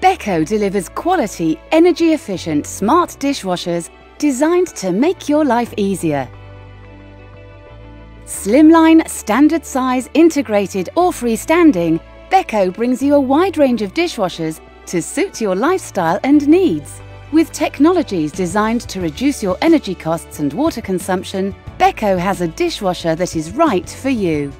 Beko delivers quality, energy-efficient smart dishwashers designed to make your life easier. Slimline, standard size, integrated or freestanding, Beko brings you a wide range of dishwashers to suit your lifestyle and needs. With technologies designed to reduce your energy costs and water consumption, Beko has a dishwasher that is right for you.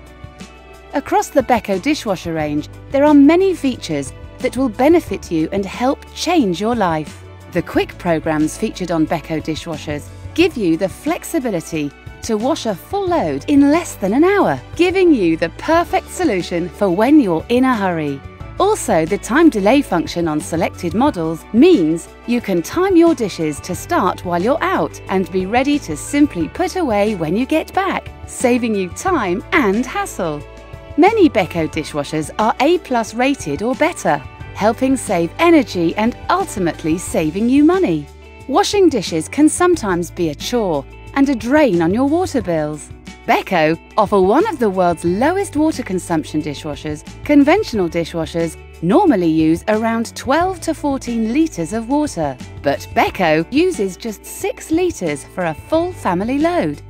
Across the Beko dishwasher range, there are many features that will benefit you and help change your life. The quick programs featured on Beko dishwashers give you the flexibility to wash a full load in less than an hour, giving you the perfect solution for when you're in a hurry. Also, the time delay function on selected models means you can time your dishes to start while you're out and be ready to simply put away when you get back, saving you time and hassle. Many Beko dishwashers are A plus rated or better, helping save energy and ultimately saving you money. Washing dishes can sometimes be a chore and a drain on your water bills. Beko offer one of the world's lowest water consumption dishwashers. Conventional dishwashers normally use around 12 to 14 litres of water, but Beko uses just 6 litres for a full family load.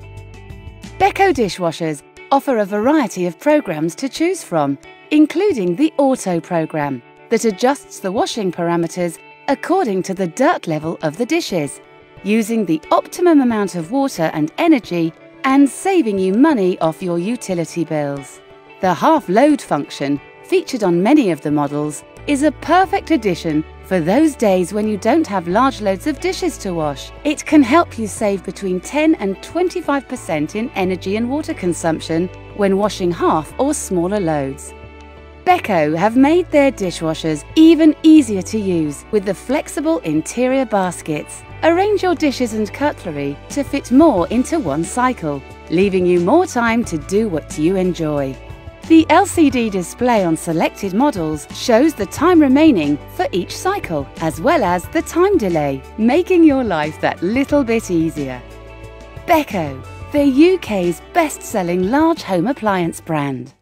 Beko dishwashers offer a variety of programs to choose from, including the Auto program that adjusts the washing parameters according to the dirt level of the dishes using the optimum amount of water and energy and saving you money off your utility bills. The half load function, featured on many of the models, is a perfect addition for those days when you don't have large loads of dishes to wash. It can help you save between 10 and 25% in energy and water consumption when washing half or smaller loads. Beko have made their dishwashers even easier to use with the flexible interior baskets. Arrange your dishes and cutlery to fit more into one cycle, leaving you more time to do what you enjoy. The LCD display on selected models shows the time remaining for each cycle, as well as the time delay, making your life that little bit easier. Beko, the UK's best-selling large home appliance brand.